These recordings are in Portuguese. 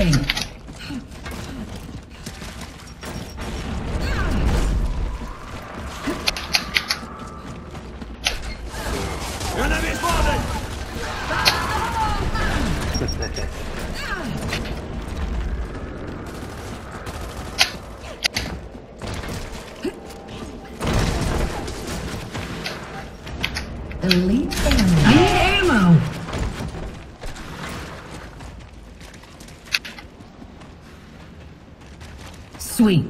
Reloading. Enemy spotted! Elite ammo. I need ammo. Sweet.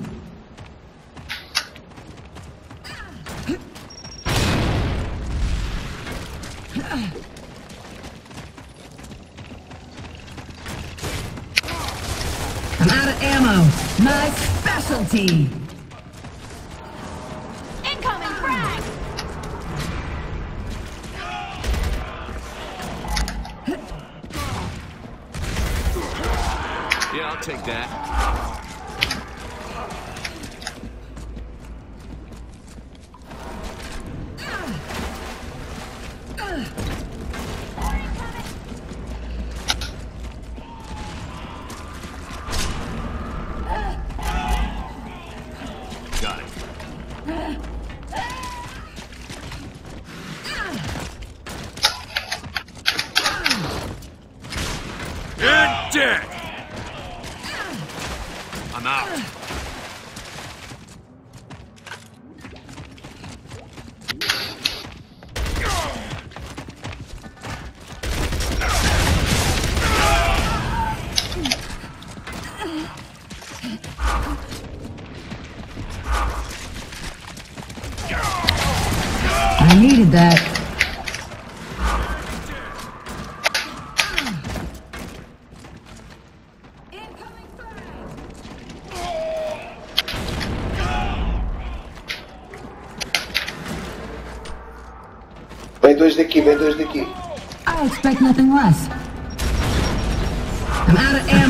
I'm out of ammo. My specialty. Incoming frag! Yeah, I'll take that. I'm out. I needed that. Vem dois daqui, vem dois daqui. I expect nothing less. I'm out of ammo.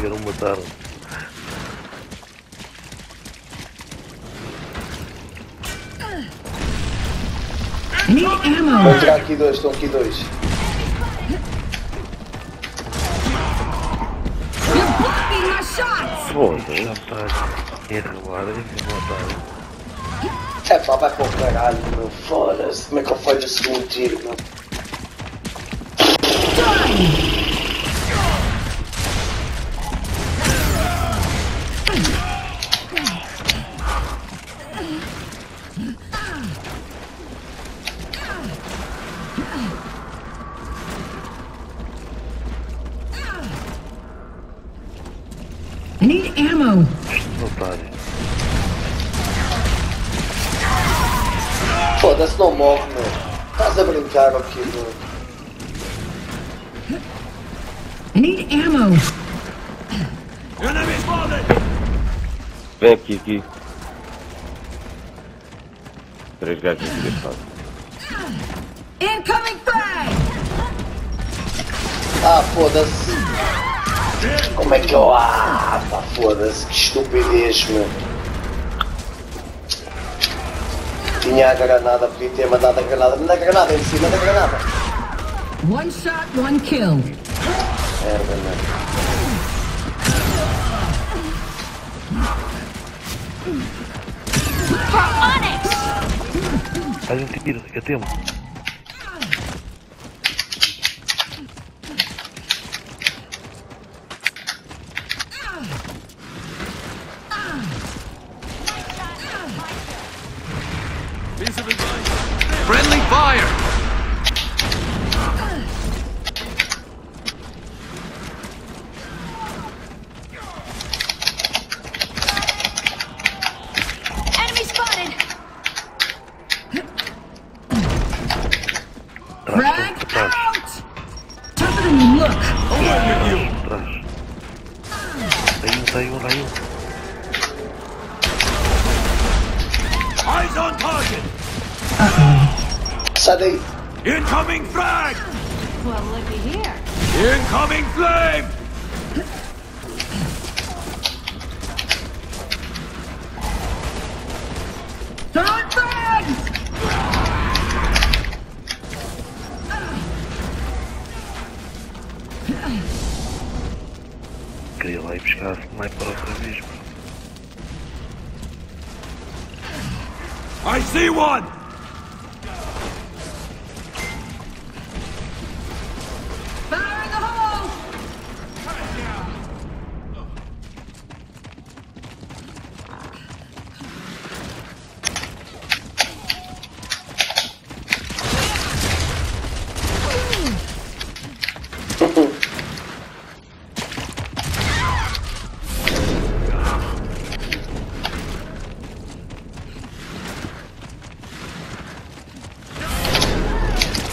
quero matar. Ammo. entrar aqui dois, estão aqui dois. Foda-se, roubar, eu vou matar. É pá, vai para o caralho, meu. Foda-se. Como é que eu falho o segundo tiro, meu? Need ammo. Otário. Foda-se, não morre, meu. Estás a brincar aqui, meu. I need ammo. Enemy spotted! Vem aqui, aqui. Três gajos aqui desse lado. Incoming frag. Ah, foda-se. Como é que eu. Ah, pá, foda-se. Que estupidez, meu. Tinha a granada, podia ter mandado a granada. Manda a granada em cima da granada. One shot, one kill. Merda, meu. Faz um tiro, eu temo. Friendly fire! Eyes on target. Uh Incoming frag. Well, looky here. Incoming flame. Queria lá ir buscar a sniper outra vez, mano. I see one!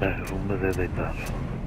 É, vou mas é. Chega.